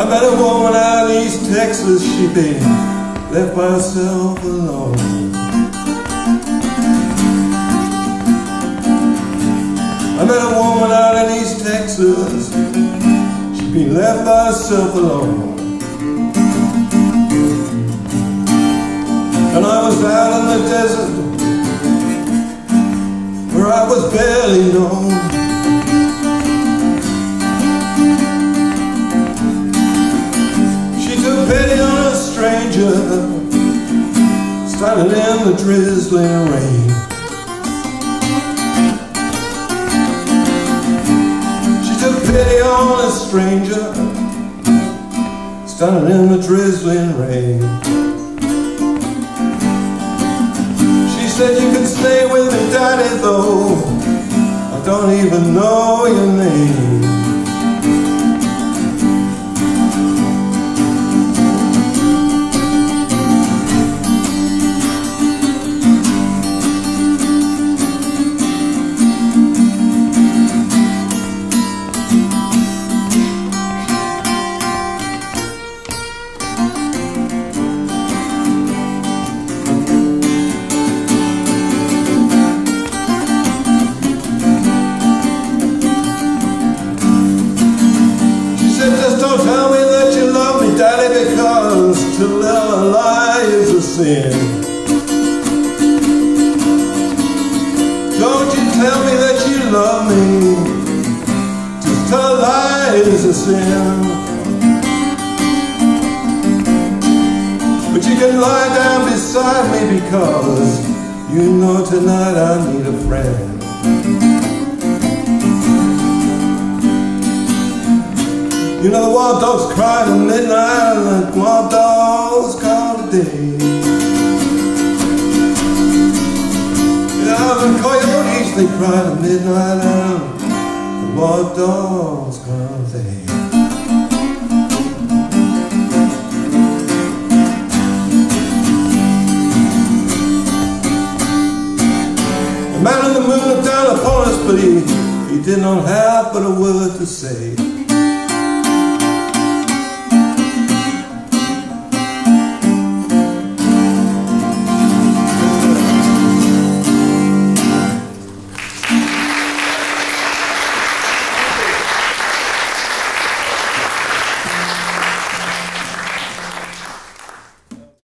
I met a woman out in East Texas, she been left by herself alone. I met a woman out in East Texas, she been left by herself alone. And I was out in the desert, where I was barely known. Standing in the drizzling rain. She took pity on a stranger Standing in the drizzling rain. She said you can stay with me daddy though I don't even know your name to live a lie is a sin. Don't you tell me that you love me. To tell a lie is a sin. But you can lie down beside me because you know tonight I need a friend. You know the wild dogs cry at midnight and the wild dogs call day. You know the coyotes they cry at midnight and the wild dogs call day. The man in the moon looked down upon us, but he, he did not have but a word to say.